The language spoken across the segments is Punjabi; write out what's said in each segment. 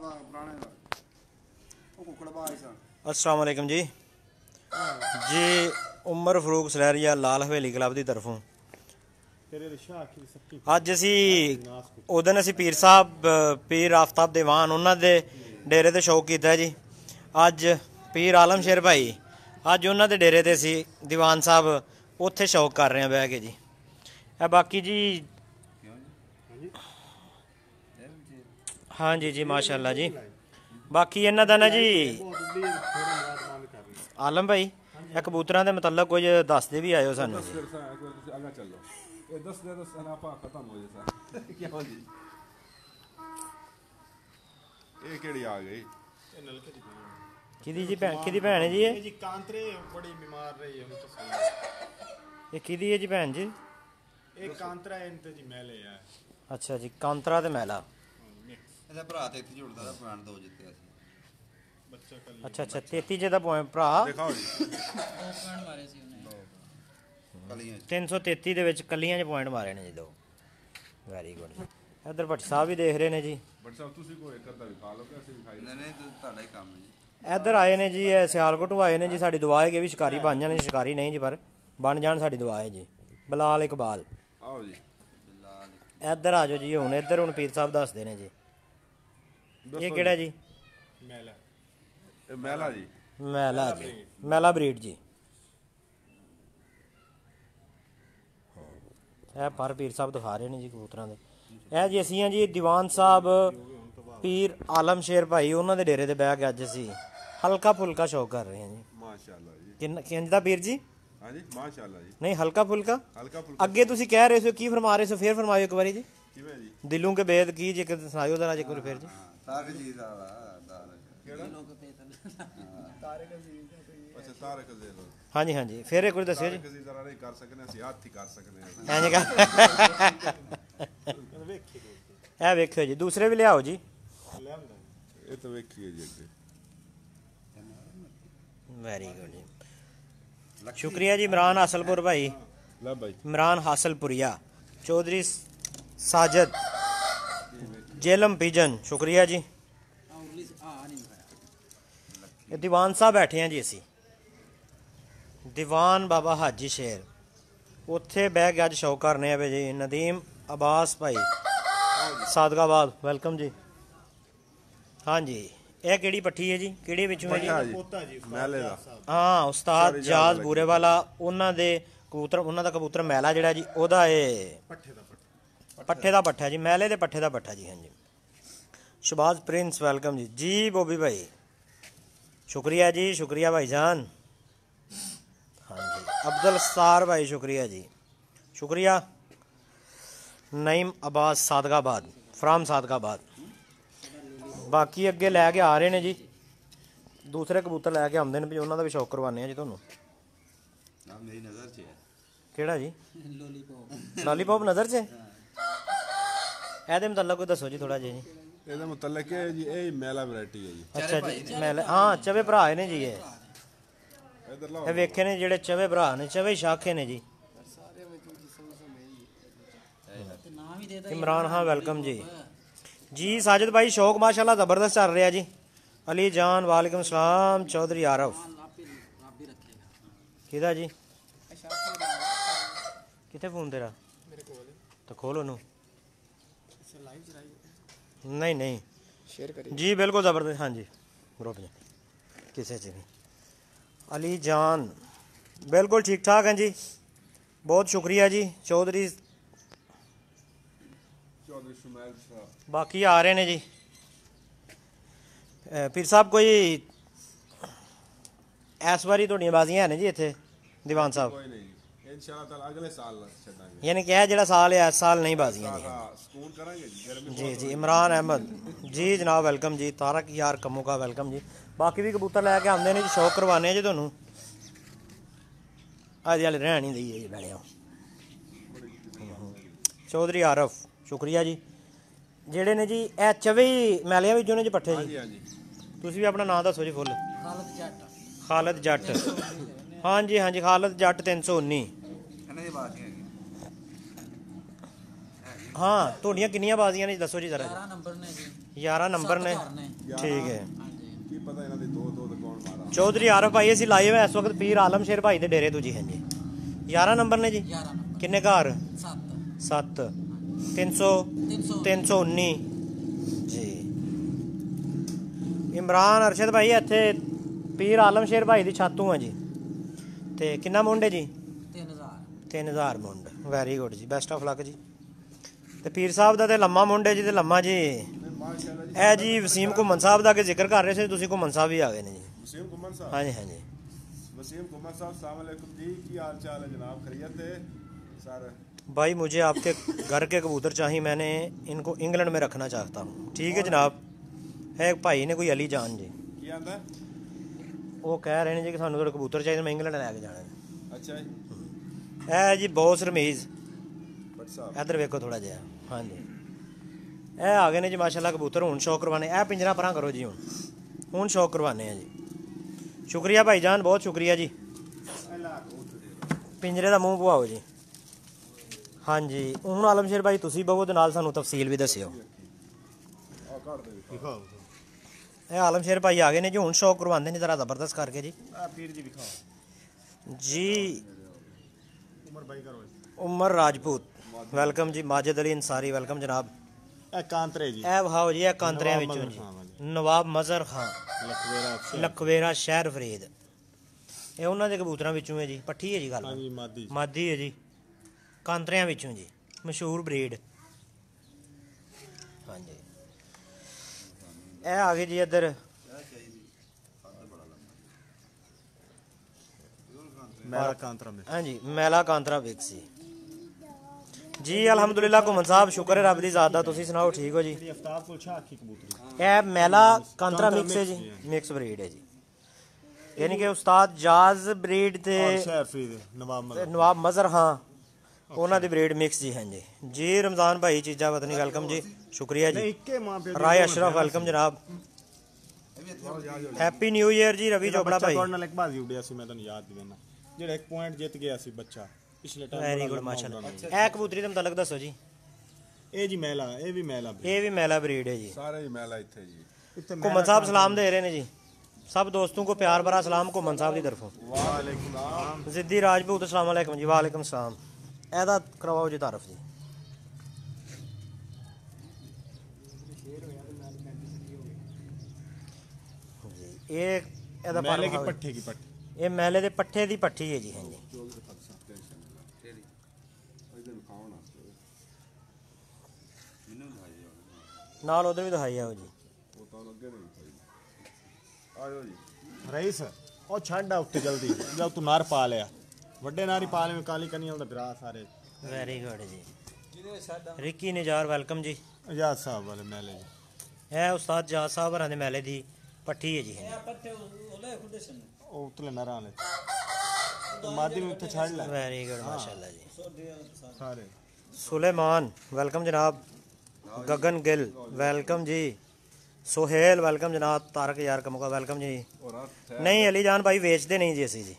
ਪੁਰਾਣੇ ਦਾ। ਉਹ ਕੁਕੜਬਾਜ਼ ਸਨ ਅਸਲਾਮ ਵਾਲੇਕਮ ਜੀ। ਜੀ ਉਮਰ ਫਰੂਕ ਸਲੈਰੀਆ ਲਾਲ ਹਵੇਲੀ ਕਲੱਬ ਦੀ ਤਰਫੋਂ। ਅੱਜ ਅਸੀਂ ਉਦੋਂ ਅਸੀਂ ਪੀਰ ਸਾਹਿਬ ਪੀਰ ਆਫਤਾਬ ਦੀਵਾਨ ਉਹਨਾਂ ਦੇ ਡੇਰੇ ਤੇ ਸ਼ੌਕ ਕੀਤਾ ਜੀ। ਅੱਜ ਪੀਰ ਆਲਮ ਸ਼ੇਰ ਭਾਈ ਅੱਜ ਉਹਨਾਂ ਦੇ ਡੇਰੇ ਤੇ ਸੀ ਦੀਵਾਨ ਸਾਹਿਬ ਉੱਥੇ ਸ਼ੌਕ ਕਰ ਰਹੇ ਆ ਬਹਿ ਕੇ ਜੀ। ਇਹ ਬਾਕੀ ਜੀ ਹਾਂਜੀ ਜੀ ਮਾਸ਼ਾਅੱਲਾ ਜੀ। ਬਾਕੀ ਇਹਨਾਂ ਦਾ ਨਾ ਜੀ ਆਲਮ ਭਾਈ ਇਹ ਕਬੂਤਰਾਂ ਦੇ ਮੁਤਲਕ ਕੁਝ ਦੱਸਦੇ ਵੀ ਆਇਓ ਸਾਨੂੰ। ਜੀ ਅੱਗਾ ਚੱਲੋ। ਇਹ 10 ਦੇ 10 ਆਪਾਂ ਖਤਮ ਹੋ ਜਾਏ ਸਾ ਕਿਉਂ ਜੀ? ਇਹ ਕਿਹੜੀ ਆ ਗਈ? ਇਹ ਨਲਕੇ ਦੀ ਕਿਹਦੀ ਜੀ ਭੈਣ ਕਿਹਦੀ ਭੈਣ ਹੈ ਜੀ ਇਹ? ਜੀ ਕਾਂਤਰੇ ਬੜੀ ਬਿਮਾਰ ਰਹੀ ਹੈ ਹੁਣ ਤਾਂ ਇਹ ਕਿਹਦੀ ਹੈ ਜੀ ਭੈਣ ਜੀ? ਇਹ ਕਾਂਤਰਾ ਇੰਤੇ ਜੀ ਮੈਲੇ ਆ। ਅੱਛਾ ਜੀ ਕਾਂਤਰਾ ਤੇ ਮਹਿਲਾ ਇਹਦਾ ਭਰਾ ਤੇ ਇੱਥੇ ਜੁੜਦਾ ਦਾ ਪੁਆਇੰਟ ਦੋ ਜਿੱਤਿਆ ਸੀ ਬੱਚਾ ਕੱਲ ਅੱਛਾ ਅੱਛਾ 33 ਜੇ ਦਾ ਪੁਆਇੰਟ ਭਰਾ? ਦਿਖਾਓ ਜੀ। ਕਲੀਆਂ 'ਚ। 333 ਦੇ ਵਿੱਚ ਕੱਲੀਆਂ 'ਚ ਪੁਆਇੰਟ ਮਾਰੇ ਨੇ ਜੀ ਦੋ ਵੈਰੀ ਗੁੱਡ ਇੱਧਰ ਭੱਟ ਸਾਹਿਬ ਵੀ ਦੇਖ ਰਹੇ ਨੇ ਜੀ। ਬਟ ਸਾਹਿਬ ਤੁਸੀਂ ਕੋਈ ਇੱਕ ਅੱਧਾ ਵੀ ਖਾ ਲਓ ਕਿ ਅਸੀਂ ਵੀ ਖਾਈ ਨਹੀਂ ਨਹੀਂ ਤੇ ਤੁਹਾਡਾ ਹੀ ਕੰਮ ਹੈ ਜੀ। ਇੱਧਰ ਆਏ ਨੇ ਜੀ ਇਹ ਸਿਆਲਕੋਟੋਂ ਆਏ ਨੇ ਜੀ ਸਾਡੀ ਦੁਆ ਹੈ ਕਿ ਵੀ ਸ਼ਿਕਾਰੀ ਬਣ ਜਾਣ ਸ਼ਿਕਾਰੀ ਨਹੀਂ ਜੀ ਪਰ ਬਣ ਜਾਣ ਸਾਡੀ ਦੁਆ ਹੈ ਜੀ। ਬਲਾਲ ਇਕਬਾਲ। ਆਓ ਜੀ। ਇੱਧਰ ਆ ਜਾਓ ਜੀ ਹੁਣ ਇੱਧਰ ਹੁਣ ਪੀਰ ਸਾਹਿਬ ਦੱਸਦੇ ਨੇ ਜੀ। ਇਹ ਕਿਹੜਾ ਜੀ? ਮੈਲਾ। ਇਹ ਜੀ। ਮੈਲਾ ਜੀ। ਮੈਲਾ ਬਰੀਡ ਜੀ। ਇਹ ਪਰ ਪੀਰ ਸਾਹਿਬ ਦਿਖਾ ਰਹੇ ਨੇ ਜੀ ਕਬੂਤਰਾਂ ਦੇ। ਇਹ ਜੀ ਅਸੀਂ ਆ ਜੀ ਦੀਵਾਨ ਸਾਹਿਬ ਪੀਰ ਆਲਮ ਸ਼ੇਰ ਭਾਈ ਉਹਨਾਂ ਦੇ ਡੇਰੇ ਤੇ ਬਹਿ ਕੇ ਅੱਜ ਅਸੀਂ ਹਲਕਾ ਫੁਲਕਾ ਸ਼ੌਕ ਕਰ ਰਹੇ ਹਾਂ ਜੀ। ਮਾਸ਼ਾਅੱਲਾ ਜੀ। ਕਿੰਨ ਕਿੰਜ ਦਾ ਪੀਰ ਜੀ? ਹਾਂਜੀ ਮਾਸ਼ਾਅੱਲਾ ਜੀ। ਨਹੀਂ ਹਲਕਾ ਫੁਲਕਾ ਹਲਕਾ ਫੁਲਕਾ ਅੱਗੇ ਤੁਸੀਂ ਕਹਿ ਰਹੇ ਸੀ ਕੀ ਫਰਮਾ ਰਹੇ ਸੀ ਫੇਰ ਫਰਮਾਇਓ ਇੱਕ ਵਾਰੀ ਜੀ। ਕਿਵੇਂ ਜੀ? ਦਿਲੋਂ ਕੇ ਬੇਦ ਕੀ ਜੇ ਕਿਤੇ ਸੁਣਾਇਓ ਜ਼ਰਾ ਜੇ ਕੋਈ ਫੇਰ ਜੀ। ਤਾਰਕ। ਜੀ ਦਾ ਵਾ ਤਾਰਕ ਕਿਹੜਾ ਅੱਛਾ ਤਾਰਕ ਜੀ ਲੋ ਹਾਂਜੀ ਹਾਂਜੀ। ਫੇਰ ਇੱਕ ਵਾਰੀ ਦੱਸਿਓ ਜੀ। ਤਾਰਕ ਜੀ ਜ਼ਰਾ ਨਹੀਂ ਕਰ ਸਕਨੇ ਅਸੀਂ ਹੱਥ ਹੀ ਕਰ ਸਕਨੇ ਹਾਂ। ਐਂ ਕਰ ਵੇਖੀ ਦੋ ਇਹ ਵੇਖਿਓ ਜੀ ਦੂਸਰੇ ਵੀ ਲਿਆਓ ਜੀ। ਇਹ ਤਾਂ ਵੇਖੀਏ ਜੀ ਅੱਗੇ। ਵੈਰੀ ਗੁੱਡ ਜੀ। ਸ਼ੁਕਰੀਆ ਜੀ ਇਮਰਾਨ ਹਾਸਲਪੁਰ ਭਾਈ। ਲੈ ਬਾਈ। ਇਮਰਾਨ ਹਾਸਲਪੁਰੀਆ। ਚੌਧਰੀ ਸਾਜਦ। ਜੇਲਮ ਪੀਜਨ ਸ਼ੁਕਰੀਆ ਜੀ। ਇਹ ਦੀਵਾਨ ਸਾਹਿਬ ਬੈਠੇ ਆ ਜੀ ਅਸੀਂ। ਦੀਵਾਨ ਬਾਬਾ ਹਾਜੀ ਸ਼ੇਰ। ਉੱਥੇ ਬਹਿ ਕੇ ਅੱਜ ਸ਼ੌਕ ਕਰਨੇ ਆ ਵੇ ਜੀ ਨਦੀਮ ਅਬਾਸ ਭਾਈ। ਸਾਦਗਾਬਾਦ ਵੈਲਕਮ ਜੀ। ਹਾਂਜੀ ਇਹ ਕਿਹੜੀ ਪੱਠੀ ਹੈ ਜੀ? ਕਿਹੜੇ ਵਿੱਚੋਂ ਹੈ ਜੀ? ਪੋਤਾ ਜੀ ਮਹਿਲੇ ਦਾ। ਹਾਂ ਉਸਤਾਦ ਜਾਜ਼ ਬੂਰੇ ਵਾਲਾ ਉਹਨਾਂ ਦੇ ਕਬੂਤਰ ਉਹਨਾਂ ਦਾ ਕਬੂਤਰ ਮੈਲਾ ਜਿਹੜਾ ਜੀ ਉਹਦਾ ਇਹ ਪੱਠੇ ਦਾ ਪੱਠਾ ਦਾ ਪੱਠਾ ਜੀ ਮੈਲੇ ਦੇ ਪੱਠੇ ਦਾ ਪੱਠਾ ਜੀ ਹਾਂਜੀ। ਸ਼ਬਾਜ਼ ਪ੍ਰਿੰਸ ਵੈਲਕਮ ਜੀ। ਜੀ ਬੋਬੀ ਭਾਈ ਸ਼ੁਕਰੀਆ ਜੀ ਸ਼ੁਕਰੀਆ ਭਾਈ ਜਾਨ। ਹਾਂਜੀ ਅਬਦੁਲ ਸਤਾਰ ਭਾਈ ਸ਼ੁਕਰੀਆ ਜੀ। ਸ਼ੁਕਰੀਆ। ਨਈਮ ਅਬਾਸ ਸਾਦਗਾਬਾਦ ਫਰਾਮ ਸਾਦਗਾਬਾਦ। ਬਾਕੀ ਅੱਗੇ ਲੈ ਕੇ ਆ ਰਹੇ ਨੇ ਜੀ। ਦੂਸਰੇ ਕਬੂਤਰ ਲੈ ਕੇ ਆਉਂਦੇ ਨੇ ਵੀ ਉਹਨਾਂ ਦਾ ਵੀ ਸ਼ੌਕ ਕਰਵਾਉਂਦੇ ਆ ਜੀ ਤੁਹਾਨੂੰ। ਨਾ ਮੇਰੀ ਨਜ਼ਰ 'ਚ ਹੈ। ਕਿਹੜਾ ਜੀ? ਲੋਲੀਪੌਪ। ਲੋਲੀਪੌਪ ਨਜ਼ਰ 'ਚ ਹੈ? ਇਹਦੇ ਮੁਤਲਕ ਕੋਈ ਦੱਸੋ ਜੀ ਥੋੜਾ ਜਿਹਾ ਜੀ। ਇਹਦਾ ਮੁਤਲਕ ਇਹ ਜੀ ਇਹ ਮਹਿਲਾ ਵੈਰਾਈਟੀ ਹੈ ਜੀ। ਅੱਛਾ ਜੀ ਮੈਂ ਲੈ- ਹਾਂ ਚਵੇ ਭਰਾ ਨੇ ਜੀ ਇਹ। ਇਧਰ ਲਾਓ। ਇਹ ਵੇਖੇ ਨੇ ਜਿਹੜੇ ਚਵੇ ਭਰਾ ਨੇ ਚਵੇ ਸ਼ਾਖੇ ਨੇ ਜੀ। ਇਮਰਾਨ ਹਾਂ ਵੈਲਕਮ ਜੀ। ਜੀ ਸਾਜਦ ਭਾਈ ਸ਼ੌਕ ਮਾਸ਼ਾਅੱਲਾ ਜ਼ਬਰਦਸਤ ਚੱਲ ਰਿਹਾ ਜੀ। ਅਲੀ ਜਾਨ ਵਾਲੇਕਮ ਸਲਾਮ ਚੌਧਰੀ ਆਰਫ। ਕਿਹਦਾ ਜੀ? ਕਿੱਥੇ ਫੋਨ ਤੇਰਾ? ਤਾਂ ਖੋਲ ਉਹਨੂੰ। ਲਾਈਵ ਚਲਾਈ ਨਹੀਂ ਨਹੀਂ। ਸ਼ੇਅਰ ਕਰੀ ਜੀ ਬਿਲਕੁਲ ਜ਼ਬਰਦਸਤ ਹਾਂਜੀ। ਗਰੁੱਪ ਜੀ। ਕਿਸੇ ਚ ਨਹੀਂ। ਅਲੀ ਜਾਨ। ਬਿਲਕੁਲ ਠੀਕ ਠਾਕ ਹੈ ਜੀ। ਬਹੁਤ ਸ਼ੁਕਰੀਆ ਜੀ। ਚੌਧਰੀ ਚੌਧਰੀ ਸੁਮੈਲ ਸਾਹਿਬ ਬਾਕੀ ਆ ਰਹੇ ਨੇ ਜੀ। ਫਿਰ ਸਾਹਿਬ ਕੋਈ ਐਸ ਵਾਰੀ ਤੁਹਾਡੀਆਂ ਬਾਜ਼ੀਆਂ ਹੈ ਨੇ ਜੀ ਇੱਥੇ? ਦੀਵਾਨ ਸਾਹਿਬ। ਕੋਈ ਨਹੀਂ। ਇਨਸ਼ਾਅੱਲਾ ਤਾਲਾ ਅਗਲੇ ਸਾਲ ਛੱਡਾਂਗੇ। ਯਾਨੀ ਕਿ ਇਹ ਜਿਹੜਾ ਸਾਲ ਹੈ ਇਸ ਸਾਲ ਨਹੀਂ ਬਾਜ਼ੀਆਂ ਜੀ ਹਾਂ ਸਕੂਨ ਕਰਾਂਗੇ ਜੀ ਗਰਮੀ ਜੀ ਜੀ ਇਮਰਾਨ ਅਹਿਮਦ। ਜੀ ਜਨਾਬ ਵੈਲਕਮ ਜੀ। ਤਾਰਕ ਯਾਰ ਕੰਮੂ ਕਾ ਵੈਲਕਮ ਜੀ। ਬਾਕੀ ਵੀ ਕਬੂਤਰ ਲੈ ਕੇ ਆਉਂਦੇ ਨੇ ਜੀ ਸ਼ੌਕ ਕਰਵਾਉਂਦੇ ਆ ਜੀ ਤੁਹਾਨੂੰ। ਅੱਜ ਵਾਲੇ ਰਹਿਣ ਨਹੀਂ ਦਈਏ ਜੀ ਬੈਣਿਆ ਚੌਧਰੀ ਆਰਫ ਸ਼ੁਕਰੀਆ ਜੀ। ਜਿਹੜੇ ਨੇ ਜੀ ਇਹ ਚਵੇ ਮੈਲਿਆਂ ਵਿੱਚੋਂ ਨੇ ਜੀ ਪੱਠੇ ਜੀ। ਹਾਂਜੀ ਤੁਸੀਂ ਵੀ ਆਪਣਾ ਨਾਮ ਦੱਸੋ ਜੀ ਫੁੱਲ। ਖਾਲਦ ਜੱਟ। ਖਾਲਦ ਜੱਟ। ਹਾਂਜੀ ਹਾਂਜੀ ਖਾਲਦ ਜੱਟ 319 ਇਹਨਾਂ ਦੀ ਹਾਂ ਤੁਹਾਡੀਆਂ ਕਿੰਨੀਆਂ ਬਾਜ਼ੀਆਂ ਨੇ? ਜੀ? ਦੱਸੋ ਜੀ ਜ਼ਰਾ। 11 ਨੰਬਰ ਨੇ ਜੀ। 11 ਨੰਬਰ ਨੇ? ਠੀਕ ਹੈ। ਕੀ ਪਤਾ ਇਹਨਾਂ ਦੀ ਦੋ ਦੋ ਤੇ ਕੌਣ ਮਾਰਾ। ਚੌਧਰੀ ਆਰਫ ਭਾਈ ਅਸੀਂ ਲਾਈਵ ਹੈ ਇਸ ਵਕਤ ਪੀਰ ਆਲਮ ਸ਼ੇਰ ਭਾਈ ਦੇ ਡੇਰੇ ਤੋਂ ਜੀ ਹਾਂਜੀ। 11 ਨੰਬਰ ਨੇ ਜੀ? 11 ਨੰਬਰ। ਕਿੰਨੇ ਘਰ? 7 7 300 300 319 ਜੀ। ਇਮਰਾਨ ਅਰਸ਼ਦ ਭਾਈ ਇੱਥੇ ਪੀਰ ਆਲਮ ਸ਼ੇਰ ਭਾਈ ਦੀ ਛਾਤੂ ਆ ਜੀ। ਤੇ ਕਿੰਨਾ ਮੁੰਡੇ ਜੀ? 3000 3000 ਮੁੰਡ ਵੈਰੀ ਗੁੱਡ ਜੀ ਬੈਸਟ ਆਫ ਲੱਕ ਜੀ ਤੇ ਪੀਰ ਸਾਹਿਬ ਦਾ ਤੇ ਲੰਮਾ ਮੁੰਡੇ ਜੀ ਤੇ ਲੰਮਾ ਜੀ ਇਹ ਜੀ ਵਸੀਮ ਘੁੰਮਣ ਸਾਹਿਬ ਦਾ ਕਿ ਜ਼ਿਕਰ ਕਰ ਰਹੇ ਸੀ ਤੁਸੀਂ ਘੁੰਮਣ ਸਾਹਿਬ ਵੀ ਆ ਗਏ ਨੇ ਜੀ ਵਸੀਮ ਕੁਮਰ ਸਾਹਿਬ ਹਾਂਜੀ ਹਾਂਜੀ वसीम कुमार साहब सलाम अलैकुम जी की हाल चाल है जनाब खैरियत है सर भाई मुझे आपके घर के कबूतर चाहिए मैंने इनको इंग्लैंड में रखना चाहता हूँ ठीक है जनाब है एक भाई ने कोई अली जान जी की आंदा ਉਹ ਕਹਿ ਰਹੇ ਨੇ ਜੀ ਕਿ ਸਾਨੂੰ ਤੁਹਾਡੇ ਕਬੂਤਰ ਚਾਹੀਦੇ ਮੈਂ ਇੰਗਲੈਂਡ ਲੈ ਕੇ ਜਾਣਾ ਹੈ। अच्छा जी ਇਹ ਜੀ ਬੌਸ ਰਮੀਜ਼ ਇਧਰ ਵੇਖੋ ਥੋੜਾ ਜਿਹਾ। ਹਾਂਜੀ। ਇਹ ਆ ਗਏ ਨੇ ਜੀ ਮਾਸ਼ਾਅੱਲਾ ਕਬੂਤਰ ਹੁਣ ਸ਼ੌਕ ਕਰਵਾਣੇ ਇਹ ਪਿੰਜਰਾ ਪਰਾਂ ਕਰੋ ਜੀ ਹੁਣ। ਹੁਣ ਸ਼ੌਕ ਕਰਵਾਣੇ ਆ ਜੀ। ਸ਼ੁਕਰੀਆ ਭਾਈ ਜਾਨ ਬਹੁਤ ਸ਼ੁਕਰੀਆ ਜੀ। ਪਿੰਜਰੇ ਦਾ ਮੂੰਹ ਪਵਾਓ ਜੀ। ਹਾਂਜੀ। ਹੁਣ ਆਲਮ ਸ਼ੇਰ ਭਾਈ ਤੁਸੀਂ ਬਹੁਤ ਨਾਲ ਸਾਨੂੰ ਤਫਸੀਲ ਵੀ ਦੱਸਿਓ। ਇਹ ਆਲਮ ਸ਼ੇਰ ਭਾਈ ਆ ਗਏ ਨੇ ਜੀ ਹੁਣ ਸ਼ੌਕ ਕਰਵਾਉਂਦੇ ਨੇ ਜ਼ਰਾ ਜ਼ਬਰਦਸਤ ਕਰਕੇ ਜੀ। ਆ ਪੀਰ ਜੀ ਵਿਖਾਓ। ਜੀ ਉਮਰ ਬਾਈ ਕਰੋ ਉਮਰ ਰਾਜਪੂਤ। ਵੈਲਕਮ ਜੀ ਮਾਜਿਦ ਅਲੀ ਅੰਸਾਰੀ ਵੈਲਕਮ ਜਨਾਬ। ਇਹ ਕਾਂਤਰੇ ਜੀ। ਇਹ ਵਹਾਓ ਜੀ ਇਹ ਕਾਂਤਰਿਆਂ ਵਿੱਚੋਂ ਜੀ। ਨਵਾਬ ਮਜ਼ਹਰ ਖਾਨ ਲਖਵੇਰਾ ਸ਼ਹਿਰ ਫਰੀਦ। ਇਹ ਉਹਨਾਂ ਦੇ ਕਬੂਤਰਾਂ ਵਿੱਚੋਂ ਹੈ ਜੀ। ਪੱਠੀ ਹੈ ਜੀ ਗੱਲ। ਹਾਂਜੀ ਮਾਦੀ ਮਾਦੀ ਹੈ ਜੀ। ਕਾਂਤਰਿਆਂ ਵਿੱਚੋਂ ਜੀ। ਮਸ਼ਹੂਰ ਬਰੀਡ। ਹਾਂਜੀ। ਇਹ ਆ ਗਏ ਜੀ ਇੱਧਰ ਮੇਰਾ ਕਾਂਤਰਾ ਮੇ ਹਾਂਜੀ ਮੈਲਾ ਕਾਂਤਰਾ ਵਿਕਸੀ ਜੀ ਅਲਹਮਦੁਲਿਲਾ ਘੁਮਨ ਸਾਹਿਬ ਸ਼ੁਕਰ ਹੈ ਰੱਬ ਦੀ ਜ਼ਾਤ ਦਾ। ਤੁਸੀਂ ਸੁਣਾਓ ਠੀਕ ਹੋ ਜੀ? ਅਫਤਾਬ ਕੋਲ ਛਾ ਅੱਖੀ ਕਬੂਤਰੀ। ਇਹ ਮੈਲਾ ਕਾਂਤਰਾ ਮਿਕਸ ਹੈ ਜੀ। ਜੀ। ਮਿਕਸ ਬਰੀਡ ਹੈ ਜੀ। ਯਾਨੀ ਕਿ ਉਸਤਾਦ ਜਾਜ਼ ਬਰੀਡ ਤੇ ਨਵਾਬ ਮਜ਼ਹਰ ਹਾਂ। ਉਹਨਾਂ ਦੀ ਬਰੀਡ ਮਿਕਸ ਜੀ ਹਾਂਜੀ। ਜੀ ਰਮਜ਼ਾਨ ਭਾਈ ਚੀਜ਼ਾ ਵਤਨੀ ਵੈਲਕਮ ਜੀ। ਸ਼ੁਕਰੀਆ ਜੀ। ਰਾਏ ਅਸ਼ਰਫ ਵੈਲਕਮ ਸੀ। ਜਨਾਬ। ਹੈਪੀ ਨਿਊ ਇਅਰ ਜੀ ਰਵੀ ਚੋਪੜਾ ਭਾਈ। ਨਾਲ ਇੱਕ ਬਾਜ਼ੀ ਉੱਡਿਆ ਸੀ ਮੈਂ ਤੁਹਾਨੂੰ ਯਾਦ ਦਿਵਾਨਾ ਜਿਹੜਾ ਇੱਕ ਪੁਆਇੰਟ ਜਿੱਤ ਗਿਆ ਸੀ ਬੱਚਾ ਪਿਛਲੇ ਟਾਈਮ ਵੈਰੀ ਗੁੱਡ ਮਾਸ਼ਾਅੱਲਾ। ਇਹ ਕਬੂਤਰੀ ਦਾ ਮਤਲਬ ਦੱਸੋ ਜੀ। ਇਹ ਜੀ ਮੈਲਾ ਇਹ ਵੀ ਮੈਲਾ ਇਹ ਵੀ ਮੈਲਾ ਬਰੀਡ ਹੈ ਜੀ। ਸਾਰੇ ਹੀ ਮੈਲਾ ਇੱਥੇ ਜੀ। ਘੁੰਮਣ ਸਾਹਿਬ ਸਲਾਮ ਦੇ। ਰਹੇ ਨੇ ਜੀ। سب دوستوں کو پیار برا سلام کو من صاحب کی طرفوں وعلیکم زدی راجپوت السلام علیکم جی وعلیکم السلام ایدا کرواؤ جی تعارف جی ایک ایدا پٹھے کی پٹھے ਇਹ ਮਹਿਲੇ ਦੇ ਪੱਠੇ ਦੀ ਪੱਠੀ ਹੈ ਜੀ ਹਾਂਜੀ। ਨਾਲ ਉਧਰ ਵੀ ਦਿਖਾਈ ਆਓ ਜੀ। ਰਈਸ ਉਹ ਛੱਡ ਆ ਉੱਤੇ ਜਲਦੀ। ਜਦ ਤੂੰ ਨਾਰ ਪਾ ਲਿਆ। ਵੱਡੇ ਨਾਰੀ ਪਾ ਲਿਆ ਕਾਲੀ ਕਨੀਆਂ ਦਾ ਵਿਰਾ ਸਾਰੇ। ਵੈਰੀ ਗੁੱਡ ਜੀ। ਰਿੱਕੀ ਨਜ਼ਾਰ ਵੈਲਕਮ ਜੀ। ਆਜ਼ਾਦ ਸਾਹਿਬ ਵਾਲੇ ਮਹਿਲੇ ਜੀ। ਇਹ ਉਸਤਾਦ ਜਾਦ ਸਾਹਿਬ ਹਰਾਂ ਦੇ ਮਹਿਲੇ ਦੀ ਪੱਠੀ ਹੈ ਜੀ ਇਹ ਪੱਠੇ ਉਹਦੇ ਖੁੱਡੇ ਸਨ ਉਤਲੇ ਨਰਾਂ ਵਾਲੇ ਤੇ ਮਾਦੀ ਵੀ ਉੱਥੇ ਛੱਡ ਲੈ ਵੈਰੀ ਗੁੱਡ ਮਾਸ਼ਾਅੱਲਾ ਜੀ ਸਾਰੇ सुलेमान वेलकम जनाब गगन गिल वेलकम जी सोहेल वेलकम जनाब तारक यार का मौका वेलकम जी और हाथ नहीं अली जान भाई बेचते नहीं जी ਅਸੀਂ ਜੀ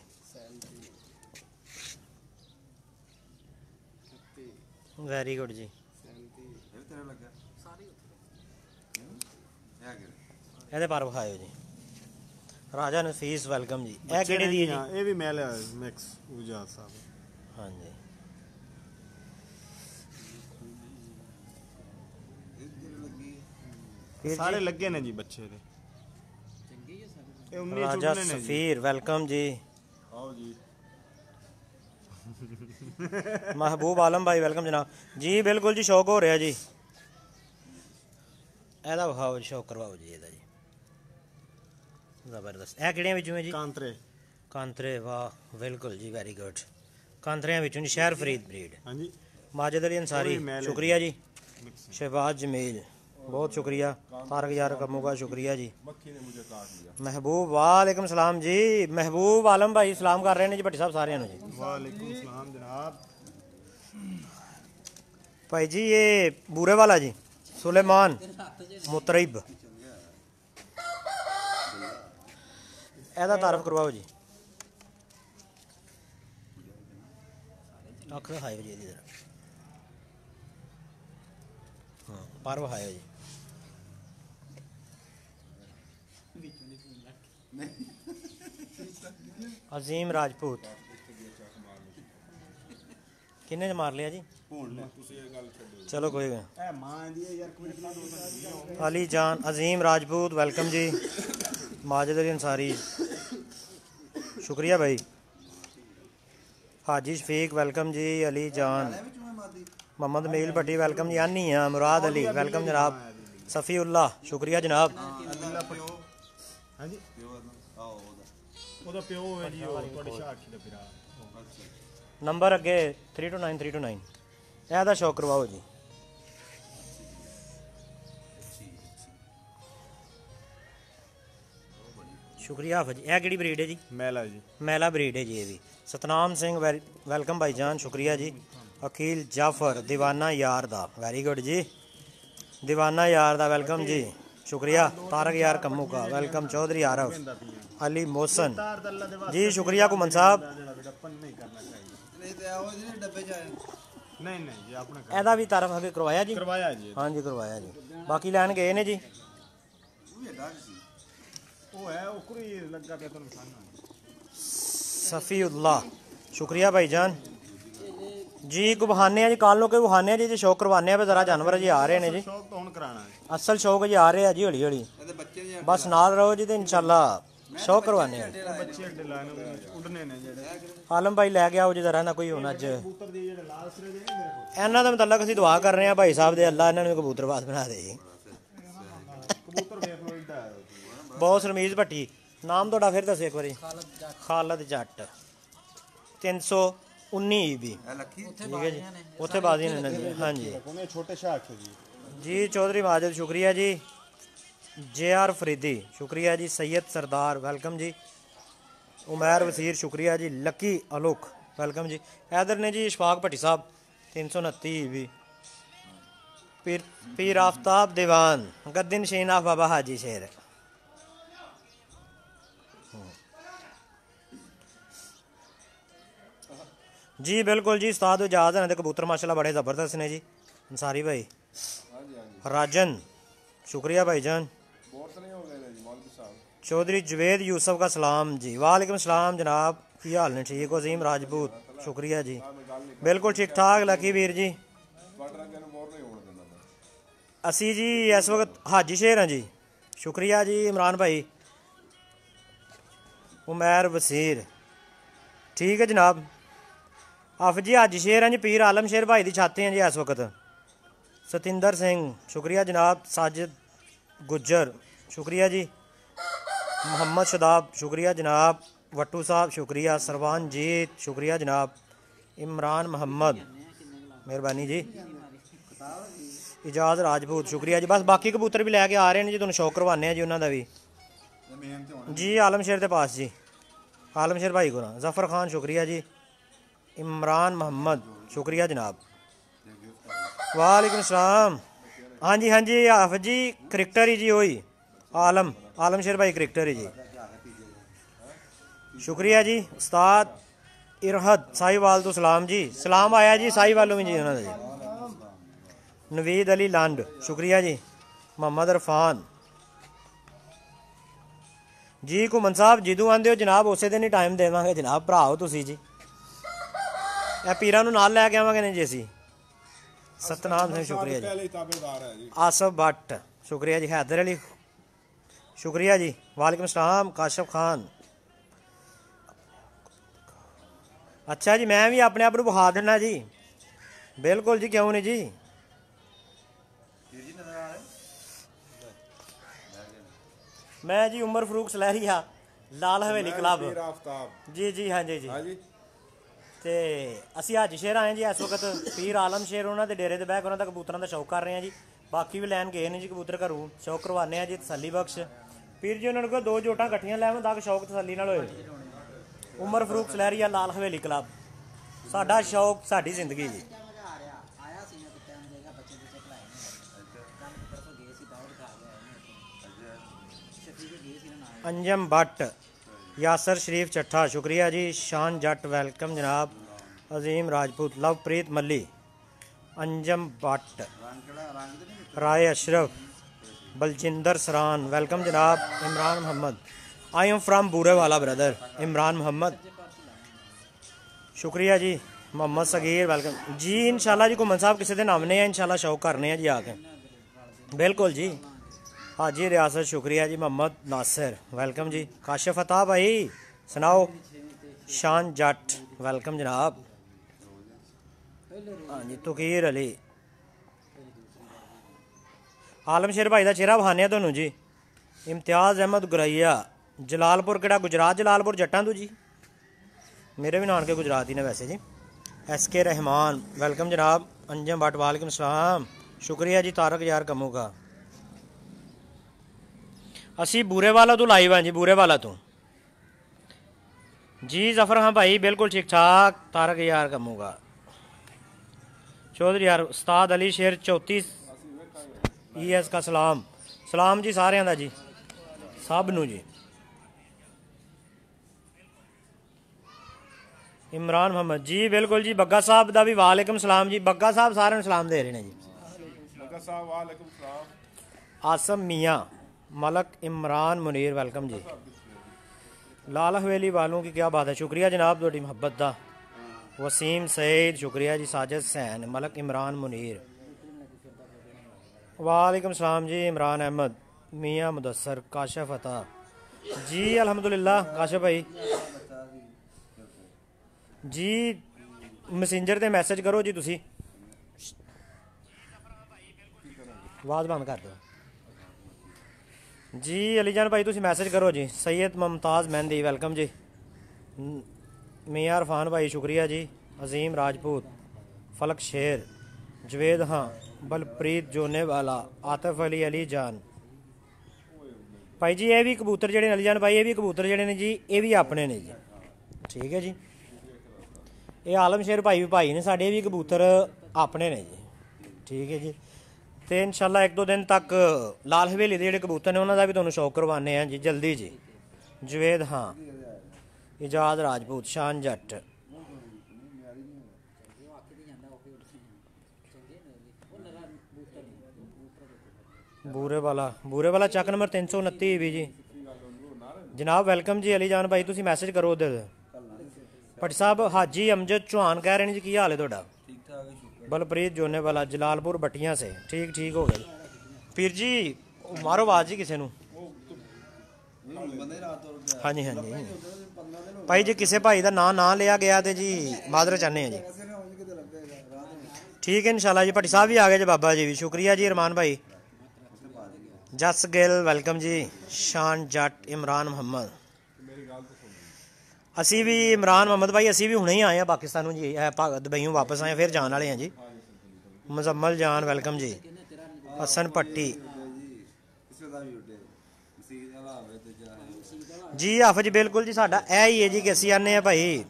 ਵੈਰੀ ਗੁੱਡ ਜੀ ਇਹ ਵੀ ਤੇਰੇ ਲੱਗਿਆ ਸਾਰੀ ਉੱਥੇ ਇਹ ਆ ਗਿਆ ਇਹਦੇ ਪਰ ਵਿਖਾਇਓ ਜੀ ਰਾਜਾ ਨਫੀਸ ਵੈਲਕਮ ਜੀ। ਇਹ ਕਿਹੜੇ ਦੀ ਹੈ ਜੀ? ਇਹ ਵੀ ਮੈਂ ਮਿਕਸ ਗੁਜਾਰ ਸਾਹਿਬ। ਹਾਂਜੀ। ਸਾਰੇ ਲੱਗੇ ਨੇ ਜੀ ਬੱਚੇ ਦੇ। ਚੰਗੇ ਹੀ ਸਾਰੇ ਰਾਜਾ ਸਫੀਰ ਵੈਲਕਮ ਜੀ। ਆਓ ਜੀ। ਮਹਿਬੂਬ ਆਲਮ ਭਾਈ ਵੈਲਕਮ ਜਨਾਬ। ਜੀ ਬਿਲਕੁਲ ਜੀ ਸ਼ੌਕ ਹੋ ਰਿਹਾ ਜੀ। ਇਹਦਾ ਵਿਖਾਓ ਸ਼ੌਕ ਕਰਵਾਓ ਜੀ ਇਹਦਾ ਜ਼ਬਰਦਸਤ। ਇਹ ਕਿਹੜੀਆਂ ਵਿੱਚੋਂ ਹੈ ਜੀ? ਕਾਂਤਰੇ। ਕਾਂਤਰੇ ਵਾਹ ਬਿਲਕੁਲ ਜੀ ਵੈਰੀ ਗੁੱਡ ਕਾਂਤਰਿਆਂ ਵਿੱਚੋਂ ਜੀ ਸ਼ਹਿਰ ਫਰੀਦ ਬਰੀਡ। ਹਾਂਜੀ। ماجد علی انصاری شکریہ جی شہباز جمیل بہت شکریہ طارق یار کموں کا شکریہ جی محبوب وعلیکم السلام جی محبوب عالم بھائی سلام کر رہے ہیں جی بھٹی صاحب سارے جی وعلیکم السلام جناب بھائی جی یہ بورے والا جی سلیمان مترب ਇਹਦਾ ਤਾਰਫ ਕਰਵਾਓ ਜੀ। ਅੱਖ ਹਾਈ ਵਜੇ ਦੀ ਜ਼ਰਾ। ਹਾਂ ਪਰ ਵਹਾਇਆ ਜੀ ਅਜ਼ੀਮ ਰਾਜਪੂਤ। ਕਿੰਨੇ ਚ ਮਾਰ ਲਿਆ ਜੀ? ਚਲੋ ਕੋਈ ਗੱਲ ਐ ਮਾਂ ਆਂਦੀ ਯਾਰ ਕੋਈ ਨਾ ਦੋ ਅਲੀ ਜਾਨ ਅਜ਼ੀਮ ਰਾਜਪੂਤ ਵੈਲਕਮ ਜੀ। ਮਾਜਦ ਅਲੀ ਅਨਸਾਰੀ। ਸ਼ੁਕਰੀਆ ਭਾਈ ਹਾਜੀ ਸ਼ਫੀਕ ਵੈਲਕਮ ਜੀ ਅਲੀ ਜਾਨ। ਮੁਹੰਮਦ ਮੇਲ ਭੱਟੀ ਵੈਲਕਮ ਜੀ। ਆਨੀ ਆ ਮੁਰਾਦ ਅਲੀ ਵੈਲਕਮ ਜਨਾਬ। ਸ਼ਫੀ ਉੱਲਾ ਸ਼ੁਕਰੀਆ ਜਨਾਬ। ਹਾਂਜੀ। ਉਹਦਾ। ਪਿਓ ਹੈ ਜੀ ਉਹ ਤੁਹਾਡੇ ਸ਼ਾਹ ਦਾ ਪਿਰਾ ਨੰਬਰ ਅੱਗੇ 329329 ਇਹਦਾ ਸ਼ੌਕ ਕਰਵਾਓ ਜੀ। ਸ਼ੁਕਰੀਆ ਹਾਫਿਜ਼ ਇਹ ਕਿਹੜੀ ਬਰੀਡ ਹੈ ਜੀ? ਮੈਲਾ ਜੀ। ਮੈਲਾ ਬਰੀਡ ਹੈ ਜੀ ਇਹ ਵੀ। ਸਤਨਾਮ ਸਿੰਘ ਵੈਲਕਮ ਭਾਈ ਜਾਨ ਸ਼ੁਕਰੀਆ ਜੀ। ਅਖੀਲ ਜਾਫਰ دیਵਾਨਾ ਯਾਰ ਦਾ। ਵੈਰੀ ਗੁੱਡ ਜੀ। دیਵਾਨਾ ਯਾਰ ਦਾ ਵੈਲਕਮ ਜੀ। ਸ਼ੁਕਰੀਆ। ਤਾਰਕ ਯਾਰ ਕੰਮੂ ਦਾ ਵੈਲਕਮ ਚੌਧਰੀ ਆਰਫ ਅਲੀ ਮੋਸਨ ਜੀ ਸ਼ੁਕਰੀਆ ਕੁਮਨ ਸਾਹਿਬ। ਨਹੀਂ ਤੇ ਆਹੋ ਜਿਹੜੇ ਡੱਬੇ ਚ ਜੀ ਕਰਵਾਇਆ ਜੀ? ਕਰਵਾਇਆ ਜੀ। ਕਰਵਾਇਆ ਜੀ। ਬਾਕੀ ਲੈਣ ਗਏ ਨੇ ਜੀ? ਉਹ ਵੀ ਹੈ ਉਹ ਕੁਰੀ ਲੱਗਾ ਪਿਆ ਤੁਹਾਨੂੰ ਸਾਹਮਣੇ। ਸਫੀਉੱਲਾ। ਸ਼ੁਕਰੀਆ ਭਾਈ ਜਾਨ ਜੀ ਗੁਬਹਾਨੇ ਆ ਜੀ ਕੱਲ ਨੂੰ ਕੋਈ ਆ ਜੀ ਜੇ ਸ਼ੌਕ ਆ ਜ਼ਰਾ ਜਾਨਵਰ ਜੀ ਆ ਰਹੇ ਨੇ ਜੀ। ਅਸਲ ਸ਼ੌਕ ਜੀ ਆ ਰਹੇ ਆ ਜੀ ਹੌਲੀ ਹੌਲੀ ਬਸ ਨਾਲ ਰਹੋ ਜੀ ਤੇ ਇਨਸ਼ਾਅੱਲਾ ਸ਼ੌਕ ਕਰਵਾਨੇ ਆ। ਬੱਚੇ ਅੱਡੇ ਲਾਏ ਨੇ ਉੱਡਨੇ ਨੇ ਜਿਹੜੇ। ਆਲਮ ਭਾਈ ਲੈ ਕੇ ਆਓ ਜੀ ਜ਼ਰਾ ਨਾ ਕੋਈ ਹੁਣ ਅੱਜ। ਕਬੂਤਰ ਦੀ ਜਿਹੜੇ ਲਾਲ ਸਿਰੇ ਦੇ ਨੇ ਮੇਰੇ ਕੋਲ ਇਹਨਾਂ ਦਾ ਮੁਤਲਕ ਅਸੀਂ ਦੁਆ ਕਰ ਰਹੇ ਆ ਭਾਈ ਸਾਹਿਬ ਦੇ ਅੱਲਾ ਇਹਨਾਂ ਨੂੰ ਕਬੂਤਰਬਾਜ਼ ਬਣਾ ਦੇ। ਜੀ ਕਬੂਤਰ ਵੇਖ ਲੋ ਇੱਡਾ ਹੈ। ਬਹੁਤ ਸਰਮੀਜ਼ ਭੱਟੀ। ਨਾਮ ਤੁਹਾਡਾ ਫਿਰ ਦੱਸੋ ਇੱਕ ਵਾਰੀ। ਖਾਲਦ ਜੱਟ। 319 ਵੀ ਇਹ ਲੱਖੀ ਠੀਕ ਹੈ ਜੀ। ਉੱਥੇ ਬਾਜ਼ੀਆਂ ਨੇ ਹਾਂਜੀ। ਕੋਨੇ ਛੋਟੇ ਸ਼ਾਖ ਹੈ ਜੀ। ਜੀ ਚੌਧਰੀ ਮਾਜਦ ਸ਼ੁਕਰੀਆ ਜੀ। ਜੇ ਆਰ ਫਰੀਦੀ, ਸ਼ੁਕਰੀਆ ਜੀ ਸੈਦ ਸਰਦਾਰ, ਵੈਲਕਮ ਜੀ। ਉਮੈਰ ਵਸੀਰ ਸ਼ੁਕਰੀਆ ਜੀ, ਲੱਕੀ ਅਲੋਕ, ਵੈਲਕਮ ਜੀ। ਇਧਰ ਨੇ ਜੀ, ਇਸ਼ਫਾਕ ਭੱਟੀ ਸਾਹਿਬ 329 ਵੀ ਪੀਰ ਪੀਰ ਆਫਤਾਬ ਦੀਵਾਨ, ਗਦਿਨ ਸ਼ੀਨਾ ਬਾਬਾ ਹਾਜੀ ਸ਼ੇਰ। ਜੀ, ਬਿਲਕੁਲ ਜੀ, ਉਸਤਾਦ ਇਜਾਜ਼ਤ ਹੈ ਕਬੂਤਰ ਮਾਸ਼ਾਅੱਲਾ ਬੜੇ ਜ਼ਬਰਦਸਤ ਨੇ ਜੀ। ਅਨਸਾਰੀ ਭਾਈ। ਰਾਜਨ, ਸ਼ੁਕਰੀਆ ਭਾਈ ਜਾਨ चौधरी जवेद यूसुफ का सलाम जी वालेकुम सलाम जनाब की हाल ने ठीक हो अजीम राजपूत शुक्रिया जी बिल्कुल ठीक ठाक लकी वीर जी ਤੁਹਾਡੇ ਅੱਗੇ ਨੂੰ ਮੋਰ ਨਹੀਂ ਹੋਣ ਦਿੰਦਾ ਮੈਂ ਅਸੀਂ ਜੀ ਇਸ ਵਕਤ ਹਾਜੀ ਸ਼ੇਰ ਹਾਂ ਜੀ ਸ਼ੁਕਰੀਆ ਜੀ ਇਮਰਾਨ ਭਾਈ ਉਮਰ ਵਸੀਰ ਠੀਕ ਹੈ ਜਨਾਬ ਆਫ ਜੀ ਹਾਜੀ ਸ਼ੇਰ ਹਾਂ ਜੀ ਪੀਰ ਆਲਮ ਸ਼ੇਰ ਭਾਈ ਦੀ ਛਾਤੇ ਹਾਂ ਜੀ ਇਸ ਵਕਤ ਸਤਿੰਦਰ ਸਿੰਘ ਸ਼ੁਕਰੀਆ ਜਨਾਬ ਸਾਜਿਦ ਗੁੱਜਰ ਸ਼ੁਕਰੀਆ ਜੀ محمد شداب، شکریہ جناب۔ وٹو صاحب، شکریہ۔ سروان جیت شکریہ جناب۔ عمران محمد، مہربانی جی۔ اجاز راجپوت، شکریہ جی۔ بس باقی کبوتر بھی لے کے آ رہے ہیں جی تمہیں شوق کروانے ہیں جی انہوں کا بھی۔ جی عالم شیر کے پاس جی۔ عالم شیر بھائی گنا ظفر خان، شکریہ جی۔ عمران محمد، شکریہ جناب۔ وعلیکم السلام۔ ہاں جی ہاں جی آف جی کرکٹر ہی جی ہوئی، عالم۔ ਆਲਮਸ਼ੇਰ ਭਾਈ ਕ੍ਰਿਕਟਰ ਹੈ ਜੀ। ਸ਼ੁਕਰੀਆ ਜੀ ਉਸਤਾਦ ਇਰਹਦ ਸਾਈਵਾਲ ਤੋਂ ਸਲਾਮ ਜੀ। ਸਲਾਮ ਆਇਆ ਜੀ ਸਾਈਵਾਲ ਨੂੰ ਜੀ ਉਹਨਾਂ ਦਾ ਜੀ। ਨਵੀਦ ਅਲੀ ਲੰਡ ਸ਼ੁਕਰੀਆ ਜੀ। ਮੁਹੰਮਦ ਰਫਾਨ ਜੀ ਕੁਮਨ ਸਾਹਿਬ ਜਿੱਦੋਂ ਆਂਦੇ ਹੋ ਜਨਾਬ ਉਸੇ ਦਿਨ ਹੀ ਟਾਈਮ ਦੇਵਾਂਗੇ ਜਨਾਬ। ਭਰਾ ਹੋ ਤੁਸੀਂ ਜੀ। ਇਹ ਪੀਰਾਂ ਨੂੰ ਨਾਲ ਲੈ ਕੇ ਆਵਾਂਗੇ ਨਹੀਂ ਜੀ ਅਸੀਂ। ਸਤਨਾਮ ਸਿੰਘ ਸ਼ੁਕਰੀਆ ਜੀ। ਆਸਫ ਬੱਟ ਸ਼ੁਕਰੀਆ ਜੀ। ਹੈਦਰ ਅਲੀ शुक्रिया जी हैदर अली शुक्रिया जी वालेकुम सलाम काशफ खान ਅੱਛਾ ਜੀ ਮੈਂ ਵੀ ਆਪਣੇ ਆਪ ਨੂੰ ਬੁਖਾ ਦਿੰਦਾ ਜੀ ਬਿਲਕੁਲ ਜੀ ਕਿਉਂ ਨਹੀਂ ਜੀ ਵੀਰ ਜੀ ਨਜ਼ਰ ਆ ਰਹੇ ਮੈਂ ਜੀ ਉਮਰ ਫਰੂਕ ਸਲਹਿਰੀਆ ਲਾਲ ਹਵੇਲੀ ਕਲੱਬ ਪੀਰ ਆਫਤਾਬ ਜੀ ਜੀ ਹਾਂਜੀ ਜੀ ਹਾਂਜੀ ਤੇ ਅਸੀਂ ਅੱਜ ਸ਼ੇਰ ਆਏ ਜੀ ਇਸ ਵਕਤ ਪੀਰ ਆਲਮ ਸ਼ੇਰ ਉਹਨਾਂ ਦੇ ਡੇਰੇ ਤੇ ਬਹਿ ਕੇ ਉਹਨਾਂ ਦਾ ਕਬੂਤਰਾਂ ਦਾ ਸ਼ੌਕ ਕਰ ਰਹੇ ਆ ਜੀ ਬਾਕੀ ਵੀ ਲੈਣ ਗਏ ਨੇ ਜੀ ਕਬੂਤਰ ਘਰੋਂ ਸ਼ੌਕ ਕਰਵਾਨੇ ਆ ਜੀ ਤਸੱਲੀ ਬਖਸ਼ ਪੀਰ ਜੀ, ਉਹਨਾਂ ਨੂੰ ਕਹੋ ਦੋ ਜੋਟਾਂ ਇਕੱਠੀਆਂ ਲੈਵਣ ਤਾਂ ਕਿ ਸ਼ੌਕ ਤਸੱਲੀ ਨਾਲ ਹੋਏ। ਉਮਰ ਫਰੂਕ ਸਲੈਰੀਆ ਲਾਲ ਹਵੇਲੀ ਕਲੱਬ। ਸਾਡਾ ਸ਼ੌਕ ਸਾਡੀ ਜ਼ਿੰਦਗੀ ਜੀ। ਅੰਜਮ ਭੱਟ, ਯਾਸਰ ਸ਼ਰੀਫ ਚੱਠਾ, ਸ਼ੁਕਰੀਆ ਜੀ। ਸ਼ਾਨ ਜੱਟ, ਵੈਲਕਮ ਜਨਾਬ। ਅਜ਼ੀਮ ਰਾਜਪੂਤ, ਲਵਪ੍ਰੀਤ ਮੱਲੀ। ਅੰਜਮ ਭੱਟ। ਰਾਏ ਅਸ਼ਰਫ। بلجندر سران. ویلکم جناب Imran Muhammad. I am from Burewala brother Imran محمد. شکریہ جی. محمد صغیر ویلکم جی انشاءاللہ جی کومن صاحب کسی دن آمنے ہیں، انشاءاللہ شوق کرنے ہیں جی آ کے. بالکل جی. ہاں جی ریاست شکریہ جی محمد ناصر. ویلکم جی. کاشف فتح بھائی، سناؤ. شان جٹ. ویلکم جناب. ہاں جی تقیر علی. ਆਲਮ ਸ਼ੇਰ ਭਾਈ ਦਾ ਚਿਹਰਾ ਵਹਾਨਿਆ ਤੁਹਾਨੂੰ ਜੀ। ਇਮਤਿਆਜ਼ ਅਹਿਮਦ ਗੁਰਈਆ, ਜਲਾਲਪੁਰ ਕਿਹੜਾ? ਗੁਜਰਾਤ, ਜਲਾਲਪੁਰ, ਜੱਟਾਂ ਤੋਂ ਜੀ। ਮੇਰੇ ਵੀ ਨਾਨਕੇ ਗੁਜਰਾਤ ਹੀ ਨੇ ਵੈਸੇ ਜੀ। ਐਸ ਕੇ ਰਹਿਮਾਨ, ਵੈਲਕਮ ਜਨਾਬ। ਅੰਜਮ ਭੱਟ, ਵਾਲੇਕਮ ਸਲਾਮ। ਸ਼ੁਕਰੀਆ ਜੀ ਤਾਰਕ ਯਾਰ ਕੰਮੂ ਦਾ ਅਸੀਂ ਬੂਰੇਵਾਲਾ ਤੋਂ ਲਾਈਵ ਹਾਂ ਜੀ, ਬੂਰੇਵਾਲਾ ਤੋਂ। ਜੀ, ਜ਼ਫਰ ਹਾਂ ਭਾਈ, ਬਿਲਕੁਲ ਠੀਕ ਠਾਕ ਤਾਰਕ ਯਾਰ ਕੰਮੂ ਦਾ ਚੌਧਰੀ ਯਾਰ, ਉਸਤਾਦ ਅਲੀ ਸ਼ੇਰ 34 ਈ کا سلام سلام جی ਜੀ ਸਾਰਿਆਂ ਦਾ ਜੀ। ਸਭ ਨੂੰ ਜੀ। عمران محمد جی بالکل جی بگا صاحب دا بھی وعلیکم سلام جی بگا صاحب سارے نوں سلام دے رہے ہیں جی بگا صاحب وعلیکم سلام عاصم میاں ملک عمران منیر ویلکم جی لال حویلی والوں کی کیا بات ہے شکریہ جناب تھوڑی محبت دا وسیم سعید شکریہ جی ساجد سین ملک عمران منیر वालेकुम सलाम ਜੀ, ਇਮਰਾਨ ਅਹਿਮਦ मियाँ मुदसर ਕਾਸ਼ਾ अता ਜੀ अल्हम्दुलिल्लाह ਕਾਸ਼ਾ ਭਾਈ। ਜੀ, ਮੈਸੇਂਜਰ ਤੇ ਮੈਸੇਜ ਕਰੋ ਜੀ ਤੁਸੀਂ। ਆਵਾਜ਼ ਬੰਦ ਕਰ ਦਿਓ। ਜੀ, ਅਲੀਜਾਨ ਭਾਈ, ਤੁਸੀਂ ਮੈਸੇਜ ਕਰੋ ਜੀ। ਸੈਦ ਮਮਤਾਜ਼ ਮਹਿੰਦੀ, ਵੈਲਕਮ ਜੀ। ਮੀਆਂ ਇਰਫਾਨ ਭਾਈ, ਸ਼ੁਕਰੀਆ ਜੀ। ਅਜ਼ੀਮ ਰਾਜਪੂਤ ਫਲਕ ਸ਼ੇਰ ਜਵੇਦ, ਹਾਂ। ਬਲਪ੍ਰੀਤ ਜੋਨੇ ਵਾਲਾ ਆਤਫ ਅਲੀ ਅਲੀ ਜਾਨ। ਭਾਈ ਜੀ, ਇਹ ਵੀ ਕਬੂਤਰ ਜਿਹੜੇ ਨੇ ਅਲੀਜਾਨ ਭਾਈ ਇਹ ਵੀ ਕਬੂਤਰ ਜਿਹੜੇ ਨੇ ਜੀ, ਇਹ ਵੀ ਆਪਣੇ ਨੇ ਜੀ। ਠੀਕ ਹੈ ਜੀ। ਇਹ ਆਲਮ ਸ਼ੇਰ ਭਾਈ ਵੀ ਭਾਈ ਨੇ, ਸਾਡੇ ਵੀ ਕਬੂਤਰ ਆਪਣੇ ਨੇ ਜੀ। ਠੀਕ ਹੈ ਜੀ। ਤੇ ਇਨਸ਼ਾਅੱਲਾ ਇੱਕ ਦੋ ਦਿਨ ਤੱਕ ਲਾਲ ਹਵੇਲੀ ਦੇ ਜਿਹੜੇ ਕਬੂਤਰ ਨੇ, ਉਹਨਾਂ ਦਾ ਵੀ ਤੁਹਾਨੂੰ ਸ਼ੌਕ ਕਰਵਾਣੇ ਆ ਜੀ, ਜਲਦੀ ਜੀ। ਜਵੇਦ, ਹਾਂ। ਇਜਾਜ਼ ਰਾਜਪੂਤ, ਸ਼ਾਨ ਜੱਟ। ਬੂਰੇ ਵਾਲਾ ਬੂਰੇ ਵਾਲਾ ਚੱਕ ਨੰਬਰ 329 ਵੀ ਜੀ। ਜਨਾਬ, ਵੈਲਕਮ ਜੀ, ਅਲੀ ਜਾਨ ਭਾਈ, ਤੁਸੀਂ ਮੈਸੇਜ ਕਰੋ ਉਧਰ। ਪਟ ਸਾਹਿਬ, ਹਾਜੀ ਅਮਜਦ ਚੌਹਾਨ ਕਹਿ ਰਹੇ ਨੇ ਜੀ, ਕੀ ਹਾਲ ਹੈ ਤੁਹਾਡਾ? ਬਲਪ੍ਰੀਤ ਜੋਨੇ ਵਾਲਾ ਜਲਾਲਪੁਰ ਬਟੀਆਂ ਸੇ। ਠੀਕ ਠੀਕ ਹੋ ਗਏ। ਫਿਰ ਜੀ, ਮਾਰੋ ਆਵਾਜ਼ ਜੀ ਕਿਸੇ ਨੂੰ। ਹਾਂਜੀ ਹਾਂਜੀ। ਭਾਈ ਜੀ, ਕਿਸੇ ਭਾਈ ਦਾ ਨਾਂ ਨਾ ਲਿਆ ਗਿਆ ਤੇ ਜੀ, ਮਾਦਰ ਚਾਹਨੇ ਆ ਜੀ। ਠੀਕ ਹੈ, ਇਨਸ਼ਾਅੱਲਾ ਜੀ, ਭੱਟੀ ਸਾਹਿਬ ਵੀ ਆ ਗਏ ਜੀ ਬਾਬਾ ਜੀ ਵੀ। ਸ਼ੁਕਰੀਆ ਜੀ ਰਮਾਨ ਭਾਈ। جس گل ویلکم جی شان جٹ عمران محمد۔ اسی بھی عمران محمد بھائی، اسی بھی ہنے ہی آئے ہیں پاکستانوں جی دبئیوں واپس آئے ہیں، پھر جان والے ہیں جی۔ مزمل جان، ویلکم جی۔ حسن پٹی۔ جی حافظ جی، بالکل جی ساڈا اے ہی ہے جی کسی آنے ہیں بھائی؟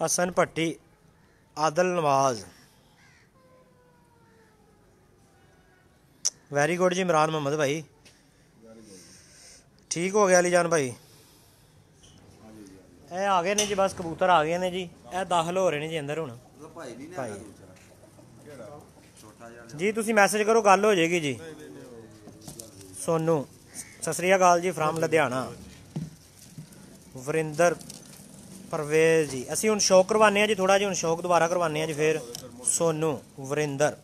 حسن پٹی، عادل نواز۔ ਵੈਰੀ ਗੁੱਡ ਜੀ, ਇਮਰਾਨ ਮੁਹੰਮਦ ਭਾਈ। ਠੀਕ ਹੋ ਗਿਆ ਅਲੀ ਜਾਨ ਭਾਈ? ਇਹ ਆ ਗਏ ਨੇ ਜੀ, ਬਸ ਕਬੂਤਰ ਆ ਗਏ ਨੇ ਜੀ। ਇਹ ਦਾਖਲ ਹੋ ਰਹੇ ਨੇ ਜੀ ਅੰਦਰ ਹੁਣ। ਭਾਈ। ਜੀ, ਤੁਸੀਂ ਮੈਸੇਜ ਕਰੋ, ਗੱਲ ਹੋ ਜਾਏਗੀ ਜੀ। ਸੋਨੂ, ਸਤਿ ਸ੍ਰੀ ਅਕਾਲ ਜੀ ਫਰਮ ਲੁਧਿਆਣਾ। ਵਰਿੰਦਰ ਪਰਵੇਜ਼ ਜੀ। ਅਸੀਂ ਹੁਣ ਸ਼ੌਕ ਕਰਵਾਨੇ ਆ ਜੀ ਥੋੜਾ ਜਿਹਾ ਹੁਣ ਸ਼ੌਕ ਦੁਬਾਰਾ ਕਰਵਾਨੇ ਆ ਜੀ, ਫਿਰ। ਸੋਨੂ, ਵਰਿੰਦਰ।